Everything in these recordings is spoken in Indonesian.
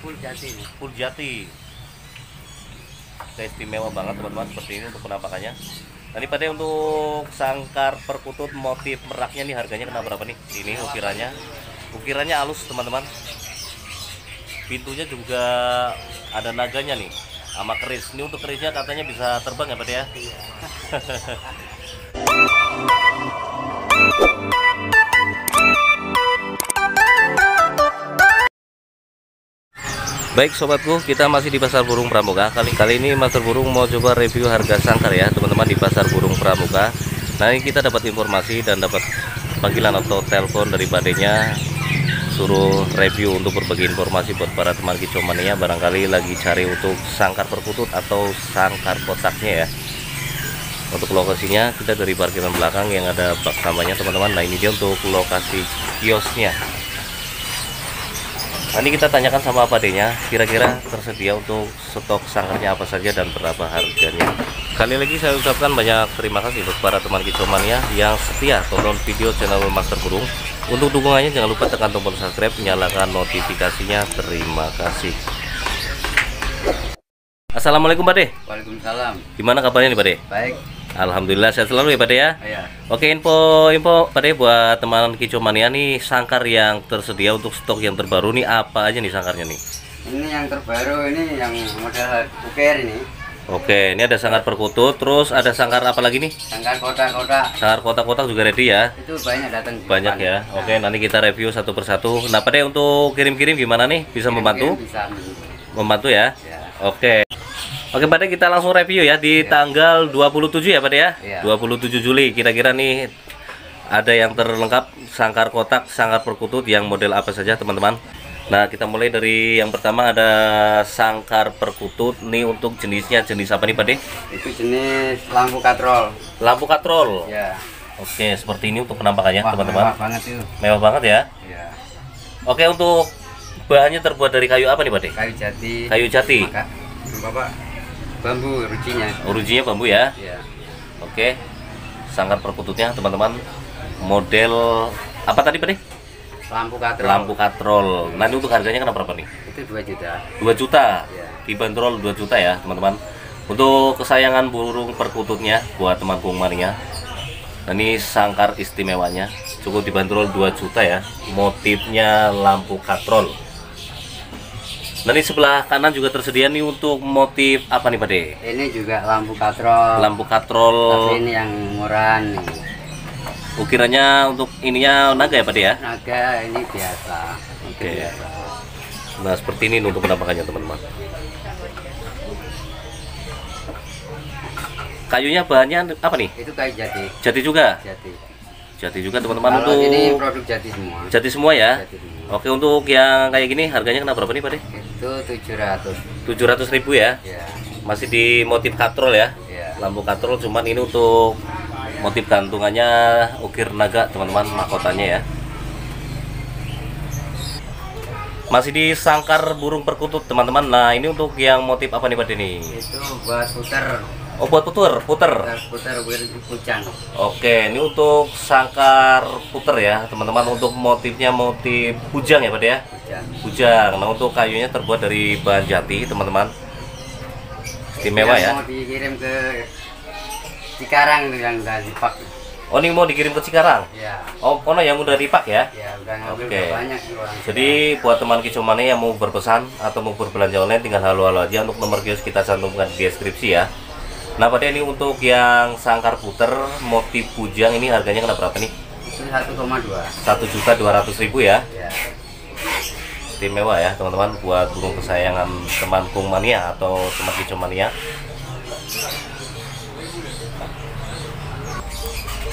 Full jati. full jati Oke, istimewa banget teman-teman seperti ini untuk penampakannya Nah, ini pada untuk sangkar perkutut motif meraknya nih harganya kena berapa nih? Ini ukirannya. Ukirannya halus teman-teman. Pintunya juga ada naganya nih sama keris. Ini untuk kerisnya katanya bisa terbang ya Pak ya? Baik sobatku, kita masih di Pasar Burung Pramuka. Kali kali ini Master Burung mau coba review harga sangkar ya, teman-teman di Pasar Burung Pramuka. Nah, ini kita dapat informasi dan dapat panggilan atau telepon dari badenya suruh review untuk berbagi informasi buat para teman kicomania barangkali lagi cari untuk sangkar perkutut atau sangkar kotaknya ya. Untuk lokasinya kita dari parkiran belakang yang ada bak sampahnya teman-teman. Nah, ini dia untuk lokasi kiosnya. Ini kita tanyakan sama Pak Denya, kira-kira tersedia untuk stok sangkarnya apa saja dan berapa harganya. Kali lagi saya ucapkan banyak terima kasih buat para teman kicomania yang setia tonton video channel Master Burung. Untuk dukungannya jangan lupa tekan tombol subscribe, nyalakan notifikasinya. Terima kasih. Assalamualaikum Pak De. Waalaikumsalam. Gimana kabarnya nih Pak De? Baik. Alhamdulillah sehat selalu ya Pak ya. Ya. Oke info info Pak buat teman kicomania nih sangkar yang tersedia untuk stok yang terbaru nih apa aja nih sangkarnya nih? Ini yang terbaru ini yang model UKR ini. Oke, ini ada sangkar perkutut, terus ada sangkar apa lagi nih? Sangkar kotak-kotak Sangkar kotak-kotak juga ready ya? itu banyak datang. Banyak depan. ya. Nah, Oke, nanti kita review satu persatu. Nah, Pak De untuk kirim-kirim gimana nih? Bisa membantu? kirim-kirim Bisa. Membantu ya? Ya. Oke. Oke, Pak De kita langsung review ya di tanggal 27 ya, Pak De ya? Iya. 27 Juli. Kira-kira nih ada yang terlengkap sangkar kotak, sangkar perkutut yang model apa saja, teman-teman? Nah, kita mulai dari yang pertama ada sangkar perkutut. Nih untuk jenisnya jenis apa nih, Pak De? Itu jenis lampu katrol. Lampu katrol. Ya. Oke, seperti ini untuk penampakannya, teman-teman. mewah banget itu. Mewah banget ya. Ya. Oke, untuk bahannya terbuat dari kayu apa nih, Pak De? Kayu jati. Kayu jati. Maka, Bapak bambu rujinya. Originnya bambu ya. Ya. Oke. Sangkar perkututnya, teman-teman. Model apa tadi, Pak? Lampu katrol. Lampu katrol. Nah, ini untuk harganya kena berapa nih? Itu 2 juta. 2 juta. Ya. Dibanderol 2 juta ya, teman-teman. Untuk kesayangan burung perkututnya buat teman burung mania. Nah, ini sangkar istimewanya cukup dibanderol 2 juta ya. Motifnya lampu katrol. Nah, ini sebelah kanan juga tersedia nih untuk motif apa nih, Pak De? Ini juga lampu katrol. Lampu katrol. Tapi ini yang murah nih. Ukirannya untuk ininya naga ya, Pak De ya? Naga ini biasa. Oke. biasa. Nah, seperti ini untuk penampakannya, teman-teman. Kayunya bahannya apa nih? Itu kayu jati. Jati juga. Jati. Jati juga, teman-teman. Untuk ini produk jati semua. jati semua ya. Jati semua. Oke, untuk yang kayak gini harganya kena berapa nih, Pak De? Itu 700. 700 ribu ya. Ya. Masih di motif katrol ya. Ya. Lampu katrol cuman ini untuk motif gantungannya ukir naga, teman-teman, mahkotanya ya. Masih di sangkar burung perkutut, teman-teman. Nah, ini untuk yang motif apa nih, Pak nih? Itu buat puter. Oh, buat puter, puter. Puter puter biar kucang. Oke, ini untuk sangkar puter ya, teman-teman. Untuk motifnya motif bujang ya, Pak ya? Kucang. Bujang. Nah, untuk kayunya terbuat dari bahan jati, teman-teman. Istimewa ya. Mau dikirim ke Cikarang yang udah dipak. Oh, ini mau dikirim ke Cikarang. Ya. Oh, kono yang udah dipak ya. Ya udah ngambil Oke. udah banyak sih orang. Jadi buat teman kicomane yang mau berpesan atau mau berbelanja online tinggal halo-halo aja untuk nomor kios kita cantumkan di deskripsi ya. Nah, pada ini untuk yang sangkar puter motif bujang ini harganya kena berapa nih? Itu 1,2. Satu juta dua ratus ribu ya. Ya. Istimewa ya teman-teman buat burung kesayangan teman kung mania atau teman kicomania.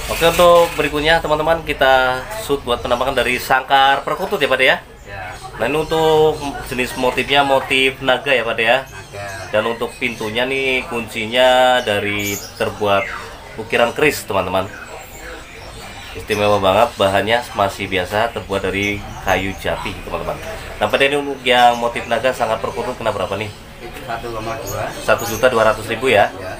Oke untuk berikutnya teman-teman kita shoot buat penampakan dari sangkar perkutut ya Pak De ya. Ya. Nah ini untuk jenis motifnya motif naga ya Pak De ya. Dan untuk pintunya nih kuncinya dari terbuat ukiran keris teman-teman. Istimewa banget bahannya masih biasa terbuat dari kayu jati teman-teman. Nah pada ini untuk yang motif naga sangat perkutut kena berapa nih? Itu 1,2. Satu juta dua ratus ribu ya. Ya.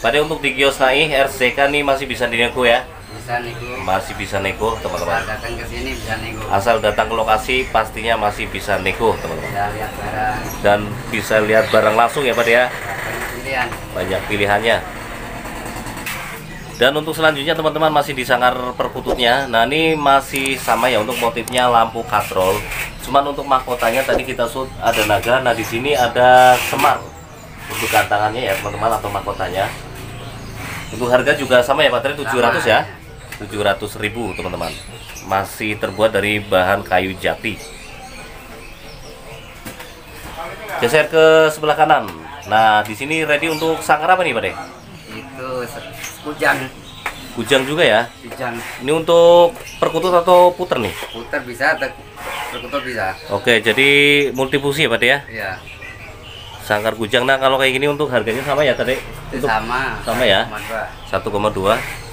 Pada untuk di kios naik RCK nih masih bisa dinego ya. Bisa nego. Masih bisa nego teman-teman. Datang ke sini bisa nego. Asal datang ke lokasi pastinya masih bisa nego teman-teman. Bisa lihat barang. Dan bisa lihat barang langsung ya Pak ya? Banyak pilihan. Banyak pilihannya. Dan untuk selanjutnya teman-teman masih di sangkar perkututnya. Nah ini masih sama ya untuk motifnya lampu katrol. Cuman untuk mahkotanya tadi kita shoot ada naga. Nah di sini ada semar untuk gantangannya ya teman-teman atau mahkotanya. Untuk harga juga sama ya Pak Tri 700 ya 700 ribu teman-teman masih terbuat dari bahan kayu jati geser ke sebelah kanan nah di sini ready untuk sangkar apa nih Pak De? itu kujang Kujang juga ya. kujang Ini untuk perkutut atau puter nih? putar bisa atau berkutul bisa Oke, jadi multifungsi ya Pak De ya. iya Sangkar kujang. Nah, kalau kayak gini untuk harganya sama ya tadi? Untuk sama sama ya? Cuma dua. 1,2.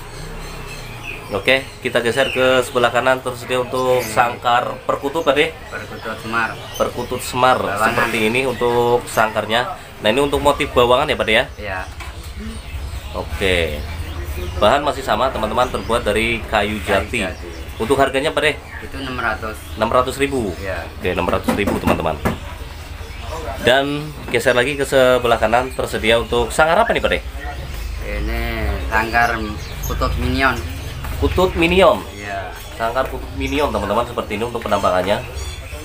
Oke, kita geser ke sebelah kanan tersedia untuk sangkar perkutut Pak De. berkutul semar Perkutut semar Bawangan. seperti ini untuk sangkarnya. Nah, ini untuk motif bawangan ya Pak ya. iya Oke. Bahan masih sama teman-teman terbuat dari kayu jati. Kayu jati. Untuk harganya Pak itu 600 600.000 ribu. iya Oke, 600 ribu teman-teman. Dan geser lagi ke sebelah kanan tersedia untuk sangkar apa nih Pak ini sangkar kutub minion Kutut minion. iya Sangkar kutut minion teman-teman seperti ini untuk penambangannya.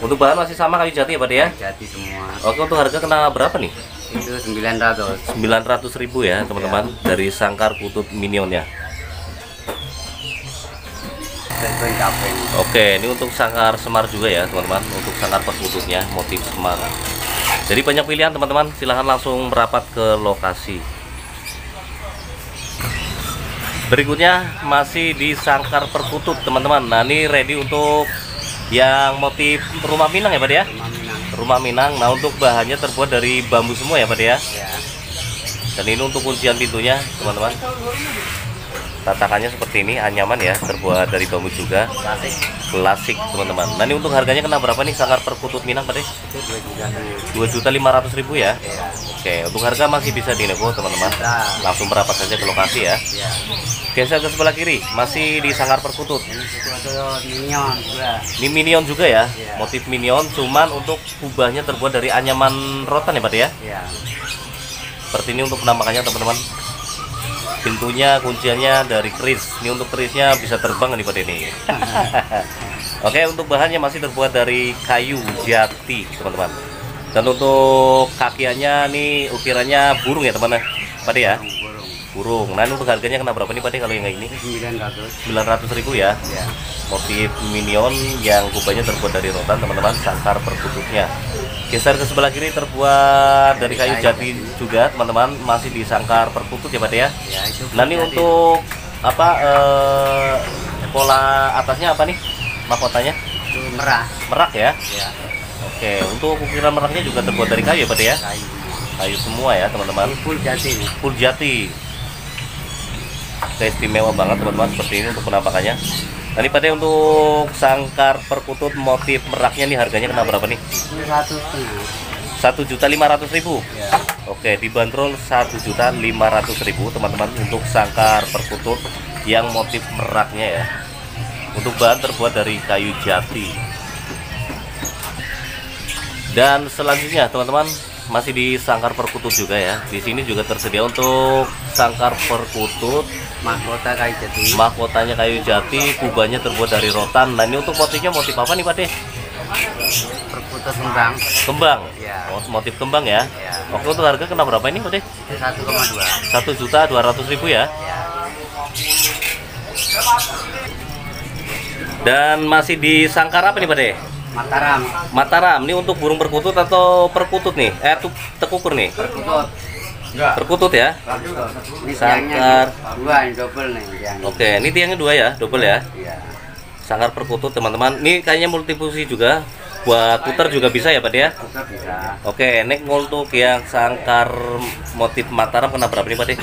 Untuk bahan masih sama kayu jati ya Pak ya? jadi semua Oke, untuk harga kena berapa nih? itu 900 900 ribu ya teman-teman dari sangkar kutut minionnya. Sesuai kapeng Oke, ini untuk sangkar semar juga ya teman-teman Untuk sangkar perkututnya, motif semar Jadi banyak pilihan teman-teman Silahkan langsung merapat ke lokasi Berikutnya masih di sangkar perkutut teman-teman. Nah ini ready untuk yang motif rumah Minang ya Pak ya? Rumah Minang. Rumah Minang, nah untuk bahannya terbuat dari bambu semua ya Pak ya? Ya Dan ini untuk kuncian pintunya teman-teman Tatakannya seperti ini, anyaman ya Terbuat dari bambu juga klasik klasik teman-teman. Nah ini untuk harganya kena berapa nih sangkar perkutut Minang Pak De? itu 2 juta Dua juta lima ratus ribu ya. Oke, untuk harga masih bisa dinego teman-teman. Langsung merapat saja ke lokasi ya. Geser ke sebelah kiri, masih di sangkar perkutut. ini minion juga Ini minion juga ya, Iya. motif minion. Cuman untuk kubahnya terbuat dari anyaman rotan ya Pak ya. ya Seperti ini untuk penampakannya teman-teman. Pintunya, kunciannya dari keris. Ini untuk kerisnya bisa terbang nih Pak De nih. Oke, untuk bahannya masih terbuat dari kayu jati, teman-teman. Dan untuk kakiannya nih ukirannya burung ya, teman-teman. Pak De ya, burung burung. Nah, ini untuk harganya kena berapa nih Pak De kalau yang kayak ini? 900 900 ribu ya. ya Motif minion yang kubahnya terbuat dari rotan, teman-teman. Sangkar perkututnya. Geser ke sebelah kiri terbuat dari kayu jati juga, teman-teman. Masih di sangkar perkutut ya, Pak ya. ya itu Nah, ini untuk apa eh, pola atasnya apa nih? Mahkotanya? itu merah Merak ya. ya Oke, untuk ukiran meraknya juga terbuat dari kayu ya, Pak ya? kayu Kayu semua ya, teman-teman. full jati Full jati. Oke, istimewa banget teman-teman seperti ini untuk penampakannya. Nah, ini Pak De untuk sangkar perkutut motif meraknya nih harganya kena berapa nih? satu juta lima ratus ribu. ya Oke, dibanderol satu juta lima ratus ribu teman-teman untuk sangkar perkutut yang motif meraknya ya. Untuk bahan terbuat dari kayu jati. Dan selanjutnya teman-teman masih di sangkar perkutut juga ya. Di sini juga tersedia untuk sangkar perkutut, mahkota kayu jati mahkotanya kayu jati, kubahnya terbuat dari rotan. Nah ini untuk motifnya motif apa nih Pak De? perputus kembang Kembang. ya Oh, motif kembang ya. ya Oke untuk harga kena berapa ini Pak De? itu 1,2 Satu juta dua ratus ribu ya. ya Dan masih di sangkar apa nih Pak De? Mataram Mataram. Ini untuk burung perkutut atau perkutut nih? Eh, tekukur nih. perkutut Perkutut ya. ini Sangkar. dua ini double nih Oke, ini tiangnya dua ya, double ya. iya Sangkar perkutut teman-teman. Ini kayaknya multifungsi juga. Buat putar juga bisa ya Pak De ya? Oke, nek untuk yang sangkar motif Mataram kena berapa nih Pak De?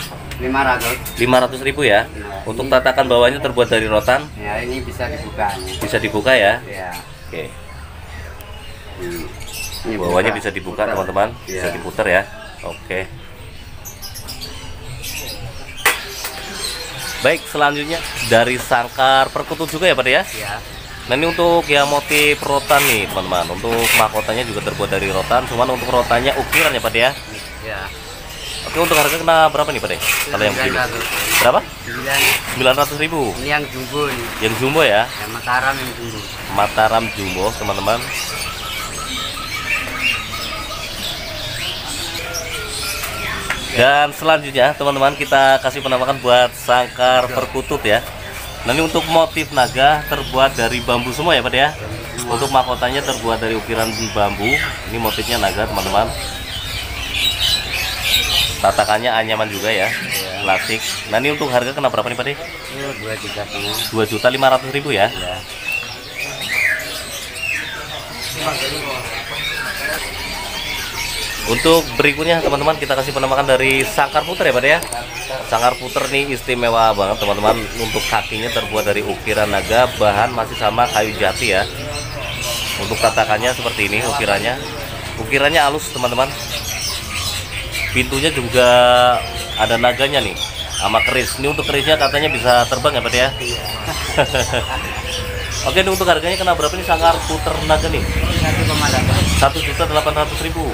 500 500 ribu ya. Untuk tatakan bawahnya terbuat dari rotan, ya ini bisa dibuka bisa dibuka ya. ya Oke, ini bawahnya bisa dibuka teman-teman, bisa Iya. diputar ya. Oke. Baik, selanjutnya dari sangkar perkutut juga ya, Pak ya? Ya. Nah ini untuk yang motif rotan nih teman-teman Untuk mahkotanya juga terbuat dari rotan Cuman untuk rotannya ukiran ya Pak ya Ya. Oke untuk harga kena berapa nih Pak Kalau yang begini 900. Berapa? 9. 900 ribu Ini yang jumbo nih. Yang jumbo ya Yang Mataram yang jumbo. Mataram jumbo teman-teman Dan selanjutnya teman-teman kita kasih penampakan buat sangkar perkutut ya. Nah ini untuk motif naga terbuat dari bambu semua ya Pak ya? Untuk mahkotanya terbuat dari ukiran bambu. Ini motifnya naga teman-teman. Tatakannya anyaman juga ya. Klasik Nah ini untuk harga kena berapa nih Pak dua tiga setengah. Dua juta lima ratus ribu ya Ya. Untuk berikutnya teman-teman kita kasih penampakan dari sangkar puter ya Pak ya. Sangkar puter nih istimewa banget teman-teman. Untuk kakinya terbuat dari ukiran naga Bahan masih sama kayu jati ya. Untuk tatakannya seperti ini ukirannya. Ukirannya halus teman-teman. Pintunya juga ada naganya nih sama keris. Ini untuk kerisnya katanya bisa terbang ya Pak ya? Oke ini untuk harganya kena berapa nih sangkar puter naga nih? Satu juta delapan ratus ribu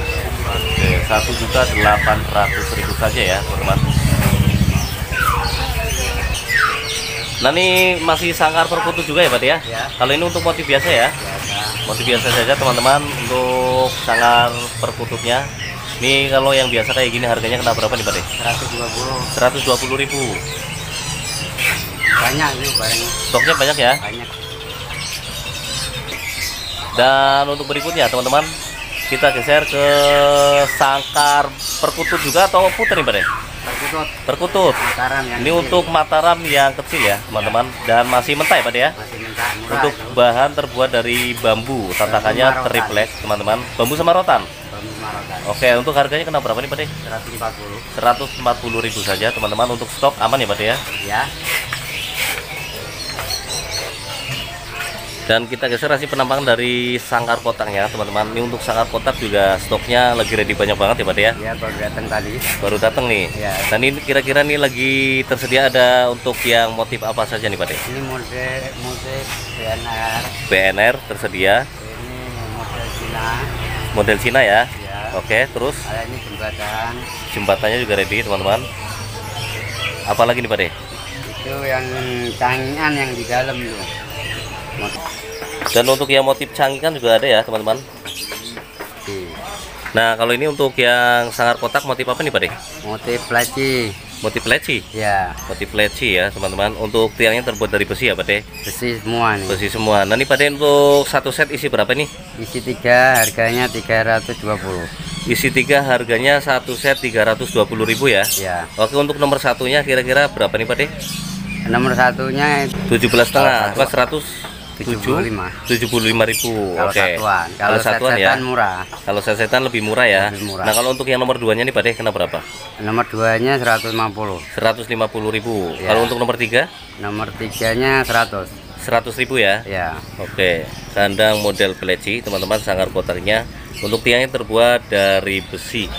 oke satu juta delapan ratus ribu saja ya teman-teman nah ini masih sangkar perkutut juga ya Pak ya Ya. kalau ini untuk motif biasa ya Biasa. motif biasa saja teman-teman untuk sangkar perkututnya ini kalau yang biasa kayak gini harganya kena berapa nih Pak 120. 120 ribu Banyak itu barangnya. stoknya banyak ya Banyak. dan untuk berikutnya teman-teman kita geser ke sangkar perkutut juga atau puter nih Perkutut. perkutut Mataram yang Ini kecil. untuk Mataram yang kecil ya, teman-teman, dan masih mentah ya, Pak ya. masih minta murah Untuk itu. bahan terbuat dari bambu, tatakannya triplek, teman-teman. Bambu sama rotan. Bambu. Oke, untuk harganya kena berapa nih, Pak De? 140. 140.000 saja, teman-teman. Untuk stok aman ya, Pak ya. Ya. Dan kita geser hasil penampakan dari sangkar kotak ya, teman-teman. Ini untuk sangkar kotak juga stoknya lagi ready banyak banget ya, Pak ya. Ya baru datang tadi. Baru datang nih. Ya. Dan ini kira-kira nih lagi tersedia ada untuk yang motif apa saja nih, Pak De? Ini model model BNR. BNR tersedia, Ini model Cina. model Cina ya. Ya. Oke, terus Ada ini jembatan. jembatannya juga ready teman-teman apalagi nih Pak De Itu yang cangian yang di dalam tuh dan untuk yang motif canggih kan juga ada ya teman-teman. Hmm. Nah kalau ini untuk yang sangar kotak motif apa nih Pak De? motif leci. Motif leci? Ya. Motif leci ya teman-teman. Untuk tiangnya terbuat dari besi ya Pak De? besi semua nih. Besi semua. Nah ini Pak De untuk satu set isi berapa nih? isi tiga harganya 320 isi tiga harganya satu set 320.000 ya. ya. Oke untuk nomor satunya kira-kira berapa nih Pak De? nomor satunya 17 setengah 100 tujuh puluh lima ribu. Kalau Okay. Satuan. Kalau, kalau satuan ya. murah. Kalau sesetan lebih murah ya. Lebih murah. Nah kalau untuk yang nomor duanya nih Pak Deh kena berapa? Nomor duanya seratus lima puluh. Seratus lima puluh ribu. Ya. Kalau untuk nomor tiga? Nomor tiganya seratus. Seratus ribu ya? Ya. Oke. Okay. Kandang model peleci teman-teman sangkar kotaknya Untuk tiangnya terbuat dari besi.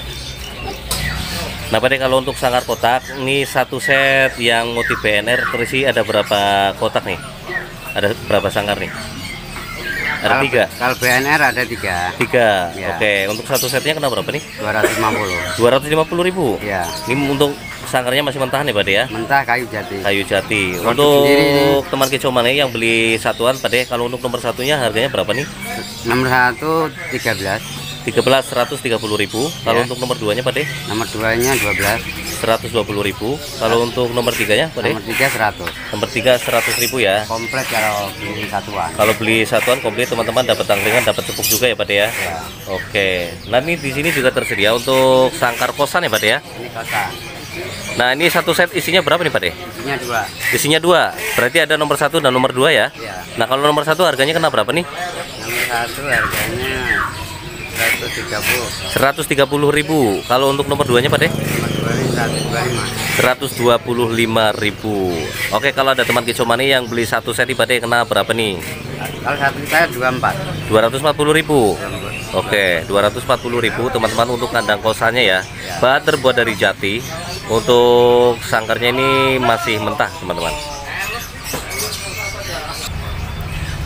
Nah Pak kalau untuk sangkar kotak ini satu set yang motif BNR terisi ada berapa kotak nih? Ada berapa sangkar nih? Ada tiga. Kalau BNR ada tiga. Tiga. Ya. Oke. Untuk satu setnya kena berapa nih? 250. 250.000. Ya. Ini untuk sangkarnya masih mentahan ya Pak ya? Mentah kayu jati. Kayu jati. Produk untuk sendiri teman kecomane yang beli satuan Pak De, kalau untuk nomor satunya harganya berapa nih? Nomor satu 13. 13 130.000. Kalau Ya. untuk nomor 2-nya Pak De, Nomor duanya 12. 120.000. Kalau untuk nomor 3-nya Pak De, Nomor tiga 100. nomor 3 100.000 ya. Komplit kalau beli satuan. Kalau beli satuan komplit teman-teman dapat angkringan, dapat cepuk juga ya Pak De ya. Ya. Oke. Nah, ini di sini juga tersedia untuk sangkar kosan ya Pak De ya. Ini kotak. Nah, ini satu set isinya berapa nih Pak De? Isinya dua. Isinya dua. Berarti ada nomor satu dan nomor dua ya. Ya. Nah kalau nomor satu harganya kena berapa nih? Nomor satu harganya 130. 130.000. Kalau untuk nomor 2 nya Pak deh? Nomor dua ini 125. 125.000. Oke kalau ada teman kicomani yang beli satu set Pak deh kena berapa nih? Kalau satu saya 24. 240.000. Oke 240.000 teman-teman untuk kandang kosannya ya. Bahan terbuat dari jati. Untuk sangkarnya ini masih mentah, teman-teman.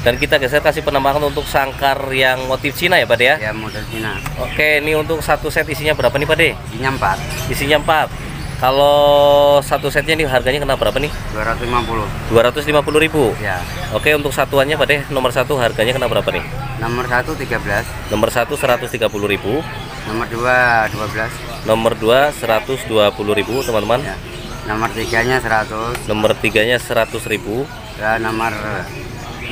Dan kita geser kasih penambahan untuk sangkar yang motif Cina ya, Pak ya. Ya model Cina. Oke, ini untuk satu set isinya berapa nih, Pak De? Isinya 4, Isinya 4. Kalau satu setnya nih harganya kena berapa nih? 250. 250.000. Ya. Oke, untuk satuannya Pak De, nomor satu harganya kena berapa nih? Nomor 1 13, Nomor satu 130.000, nomor 2 12, nomor 2 120.000, teman-teman. ya. Nomor 3-nya 100, Nomor tiganya 100.000, dan nomor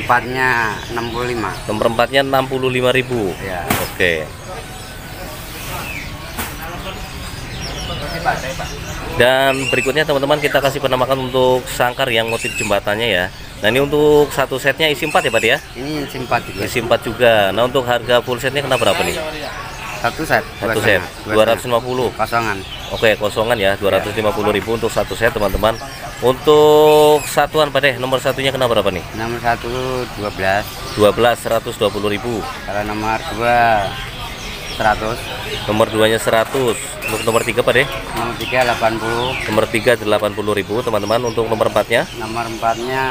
4-nya 65. nomor empatnya 65.000. Ya. Oke. Dan berikutnya teman-teman kita kasih penamakan untuk sangkar yang motif jembatannya ya. Nah ini untuk satu setnya isi 4 ya Pak ya? Ini simpat juga. Isi 4 juga. Nah untuk harga full setnya kena berapa nih? Satu set. Satu set setengah, dua 250. setengah. Kosongan. Oke kosongan ya 250.000 untuk satu set teman-teman. Untuk satuan Pak deh nomor satunya kena berapa nih? Nomor 1 12, 12 120.000. kalau nomor 2 100, Nomor 2-nya 100. Untuk nomor 3 Pak deh? nomor 3 80, Nomor 3 80.000 teman-teman. Untuk nomor 4-nya nomor 4-nya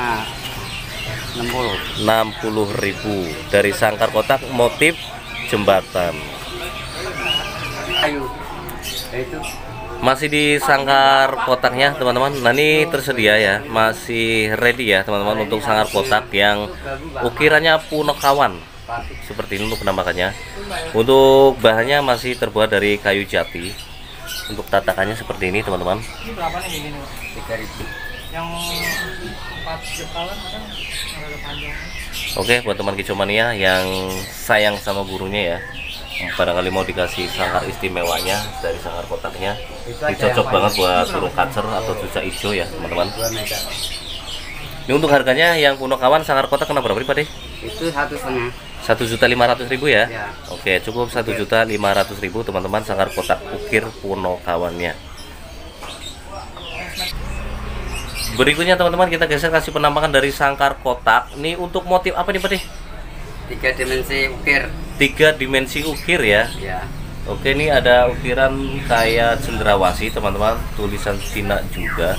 60. 60.000 dari sangkar kotak motif jembatan. Ayo. Itu Masih di sangkar kotaknya teman-teman. Nah ini tersedia ya, masih ready ya teman-teman untuk sangkar kotak yang ukirannya punokawan. Seperti ini untuk penampakannya. Untuk bahannya masih terbuat dari kayu jati. Untuk tatakannya seperti ini teman-teman. 3000. yang empat jepalan ada panjang Oke buat teman kicomania yang sayang sama burungnya ya barangkali mau dikasih sangkar istimewanya dari sangkar kotaknya ini cocok banget buat burung kacer atau cuca hijau ya teman-teman 2 meter. ini untuk harganya yang puno kawan sangkar kotak kena berapa nih Pak deh? Itu satu setengah. satu juta lima ratus ribu ya? Ya. Oke cukup satu juta lima ratus ribu teman-teman sangkar kotak ukir puno kawannya berikutnya teman-teman kita geser kasih penampakan dari sangkar kotak ini untuk motif apa nih Pak? Tiga dimensi ukir. tiga dimensi ukir ya? Ya. Oke ini ada ukiran kayak cendrawasih teman-teman. Tulisan Cina juga.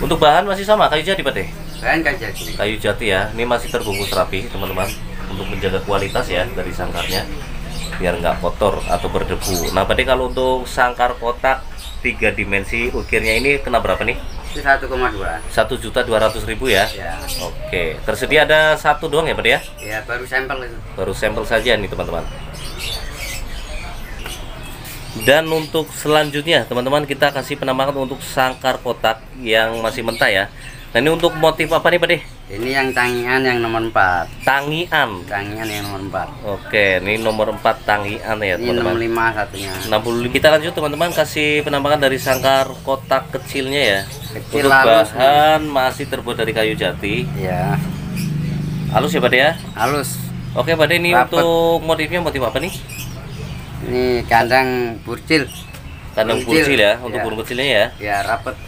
Untuk bahan masih sama kayu jati Pak deh Kan kan jadi. kayu jati ya. Ini masih terbungkus rapi teman-teman untuk menjaga kualitas ya dari sangkarnya biar nggak kotor atau berdebu. Nah Pak deh kalau untuk sangkar kotak tiga dimensi ukirnya ini kena berapa nih 1,2. satu juta dua ratus ribu ya Ya. Oke tersedia ada satu doang ya Pak ya Ya baru sampel itu. baru sampel saja nih teman-teman dan untuk selanjutnya teman-teman kita kasih penambahan untuk sangkar kotak yang masih mentah ya nah ini untuk motif apa nih Pak deh Ini yang tangian yang nomor 4. tangian Tangian yang nomor 4. oke ini nomor 4 tangian ya Ini teman-teman 65 satunya. 65 kita lanjut teman-teman kasih penambahan dari sangkar kotak kecilnya ya Kecil untuk halus. bahan masih terbuat dari kayu jati Ya. halus ya Pak ya Halus. oke Pak ini Rapet. untuk motifnya motif apa nih Ini kandang burcil. kandang Burcil. burcil ya untuk Ya. burung kecilnya ya Ya rapet.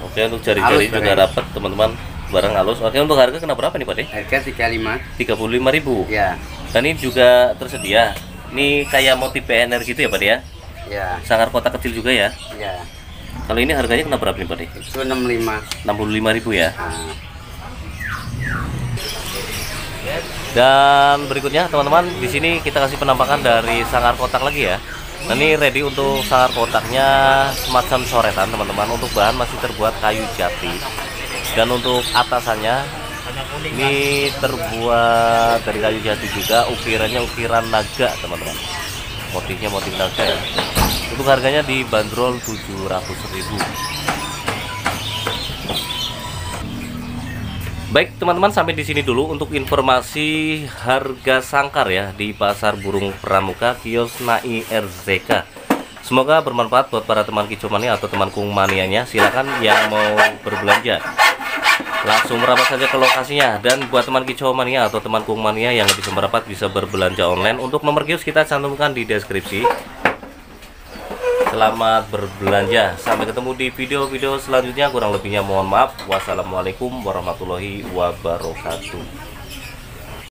Oke untuk jari-jari Halus juga dapat teman-teman barang halus. Oke untuk harga kena berapa nih Pak deh? Harga 35. 35.000. Ya. Dan ini juga tersedia. Ini kayak motif PNR gitu ya Pak ya? Ya. Sangkar kotak kecil juga ya. Ya. Kalau ini harganya kena berapa nih Pak deh? Itu 65. 65.000 ya. Nah, Dan berikutnya teman-teman di sini kita kasih penampakan dari sangkar kotak lagi ya. Nah ini ready untuk sangkar kotaknya semacam soretan teman-teman. Untuk bahan masih terbuat kayu jati. Dan untuk atasannya ini terbuat dari kayu jati juga. Ukirannya ukiran naga teman-teman. Motifnya motif naga ya. Untuk harganya dibanderol 700.000. Baik teman-teman sampai di sini dulu untuk informasi harga sangkar ya di pasar burung pramuka kios Nai RZK. Semoga bermanfaat buat para teman kicomania atau teman kungmanianya. Silakan yang mau berbelanja langsung merapat saja ke lokasinya dan buat teman kicomania atau teman kungmania yang lebih merapat bisa berbelanja online untuk nomor kios kita cantumkan di deskripsi. Selamat berbelanja. Sampai ketemu di video-video selanjutnya. Kurang lebihnya mohon maaf. Wassalamualaikum warahmatullahi wabarakatuh.